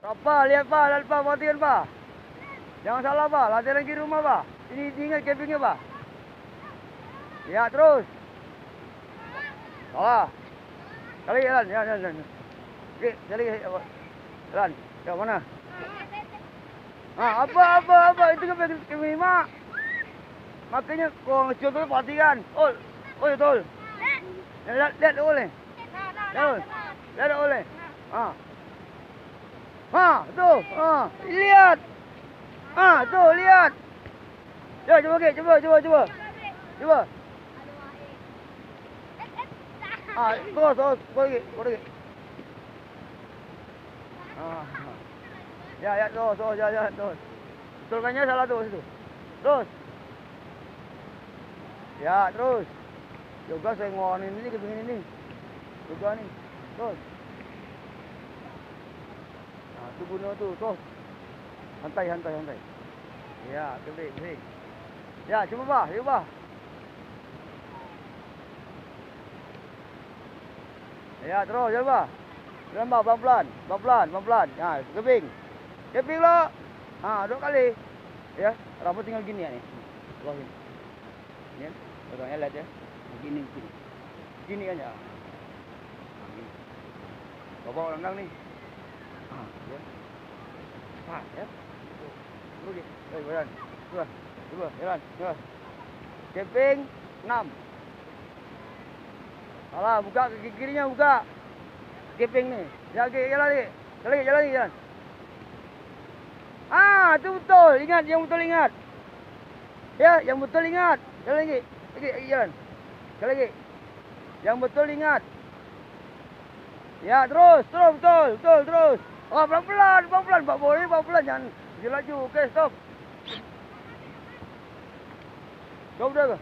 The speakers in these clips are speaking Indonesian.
Apa, lihat pak, lihat pak, perhatikan pak. Jangan salah pak, latihan lagi rumah pak. Ini ingat campingnya pak. Ya terus. Salah. Kali jalan, ya, jalan, jalan. Oke, cari jalan. Ke mana? Ah, apa, apa, apa? Itu kan kami mak. Makanya kau contoh perhatikan. Oh, oh betul. Lihat, lihat oleh. Lihat, lihat oleh. Ah. Ha, tu. Ha, lihat. Ha, tu lihat. Ya, cuba ke, cuba, cuba, cuba. Cuba. Ha, terus, terus, lagi, kau lagi. Ha. Ya, ya, terus, terus, ya, ya, terus. Betulkannya salah tu situ. Terus. Ya, terus. Juga saya ngonin ini ke begini nih. Juga nih. Terus. Tu guna tu, terus. Hantai, hantai, hantai. Ya, kebik, kebik. Ya, cuba bah, cuba. Ya, terus, coba. Lambat, pelan-pelan, pelan-pelan, pelan-pelan. Ha, kebing. Kebing lo. Ha, dua kali. Ya, rambut tinggal gini ya nih. Allah ini. Ni, orangnya lihat ya. Gini, gini. Gini. Ha, gini. Bapak orang nih. Ha, ya. Ha, ya. Pergi. Eh, jalan. Coba. Coba, jalan. Coba. Keping 6. Alah, buka kaki kirinya buka. Keping nih. Ya, jalan. Jalan lagi, jalan lagi, jalan. Ah, itu betul. Ingat, yang betul ingat. Ya, yang betul ingat. Jalan lagi. Lagi, lagi jalan. Jalan lagi. Yang betul ingat. Ya, terus, terus, betul, betul, terus. Oh, pelan-pelan, pelan-pelan. Pak Boy, pelan-pelan. Jangan dia laju. Okey, stop. Stop dah ke?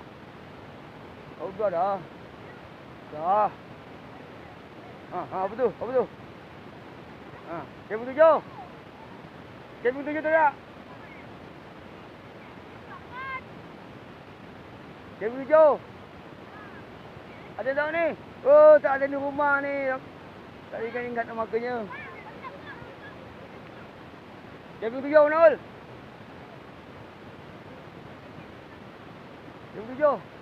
Oh, dah dah. Ha, ha, apa tu? Apa tu? Ha, camping tujuh. Camping tujuh tu tak? Camping tujuh. Ada tak ni? Oh, tak ada di rumah ni. Tak ingat ingat nama makanya. Camping tujuh, Naul. Camping tujuh.